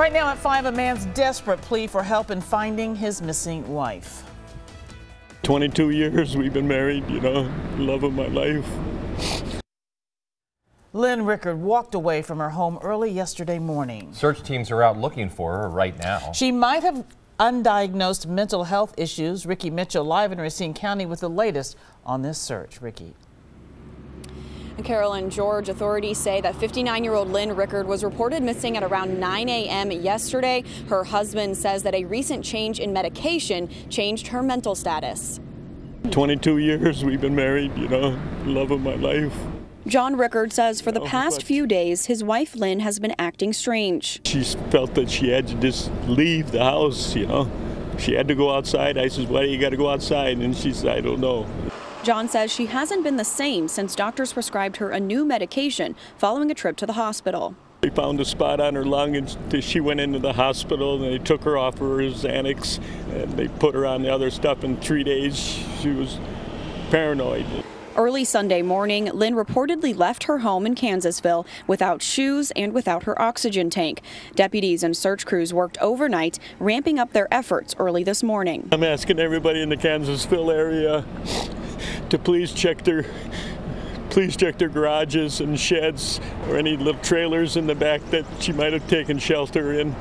Right now at 5, a man's desperate plea for help in finding his missing wife. 22 years we've been married, you know, love of my life. Lynn Rickard walked away from her home early yesterday morning. Search teams are out looking for her right now. She might have undiagnosed mental health issues. Ricky Mitchell live in Racine County with the latest on this search. Ricky. Carolyn George authorities say that 59 year old Lynn Rickard was reported missing at around 9 a.m. yesterday. Her husband says that a recent change in medication changed her mental status. 22 years we've been married, you know, love of my life. John Rickard says for the oh, past few days, his wife Lynn has been acting strange. She felt that she had to just leave the house, you know. She had to go outside. I says, Why do you got to go outside? And she said, I don't know. John says she hasn't been the same since doctors prescribed her a new medication following a trip to the hospital. They found a spot on her lung and she went into the hospital and they took her off her Xanax and they put her on the other stuff in three days. She was paranoid. Early Sunday morning, Lynn reportedly left her home in Kansasville without shoes and without her oxygen tank. Deputies and search crews worked overnight, ramping up their efforts early this morning. I'm asking everybody in the Kansasville area to please check their please check their garages and sheds or any little trailers in the back that she might have taken shelter in.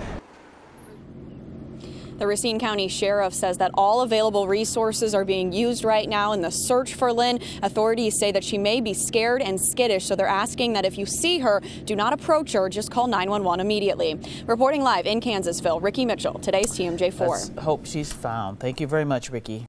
The Racine County Sheriff says that all available resources are being used right now in the search for Lynn. Authorities say that she may be scared and skittish, so they're asking that if you see her, do not approach her, just call 911 immediately. Reporting live in Kansasville, Ricky Mitchell, today's TMJ4. Let's hope she's found. Thank you very much, Ricky.